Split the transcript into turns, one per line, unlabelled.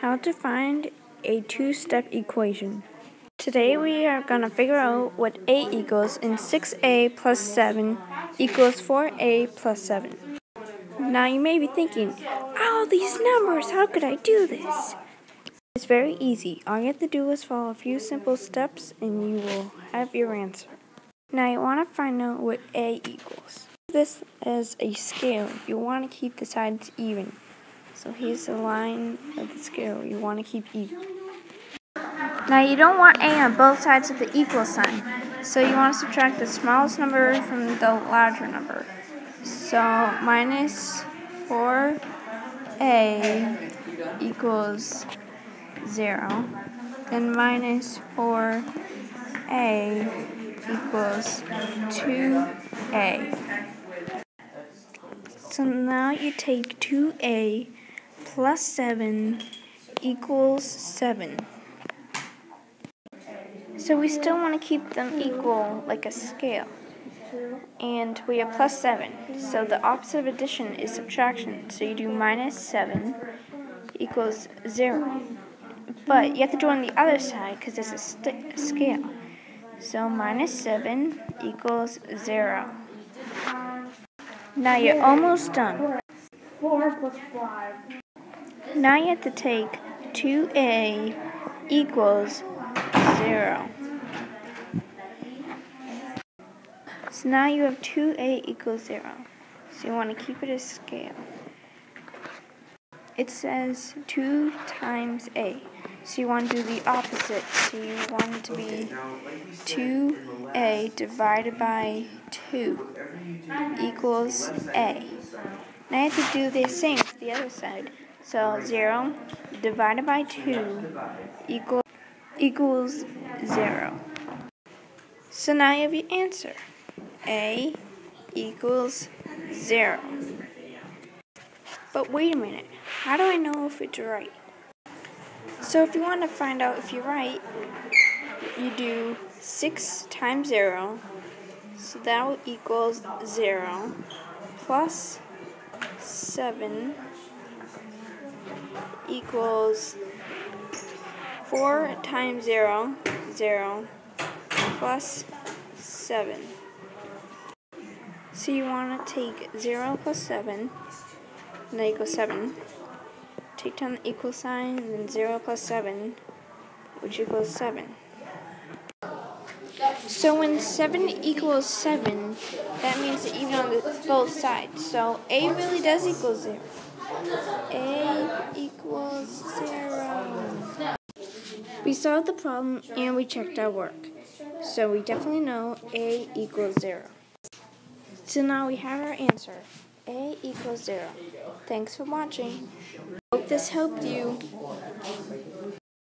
How to find a two-step equation. Today we are going to figure out what a equals in 6a plus 7 equals 4a plus 7. Now you may be thinking, all these numbers, how could I do this? It's very easy. All you have to do is follow a few simple steps and you will have your answer. Now you want to find out what a equals. This is a scale. You want to keep the sides even. So here's the line of the scale you want to keep even. Now you don't want a on both sides of the equal sign. So you want to subtract the smallest number from the larger number. So minus 4a equals 0. Then minus 4a equals 2a. So now you take 2a plus 7 equals 7. So we still want to keep them equal like a scale. And we have plus 7. So the opposite of addition is subtraction. So you do minus 7 equals 0. But you have to do it on the other side because it's a, scale. So minus 7 equals 0. Now you're almost done.
4 plus 5.
Now you have to take 2a equals 0. So now you have 2a equals 0. So you want to keep it a scale. It says 2 times a. So you want to do the opposite. So you want it to be 2a divided by 2 equals a. Now you have to do the same to the other side. So 0 divided by 2 equal, equals 0. So now you have your answer. A equals 0. But wait a minute. How do I know if it's right? So if you want to find out if you're right, you do 6 times 0. So that will equals 0 plus 7 equals 4 times 0, 0, plus 7. So you want to take 0 plus 7, and that equals 7. Take down the equal sign, and then 0 plus 7, which equals 7. So when 7 equals 7, that means that even on the, both sides. So A really does equal 0. A equals 0. We solved the problem and we checked our work. So we definitely know A equals 0. So now we have our answer. A equals 0. Thanks for watching. Hope this helped you.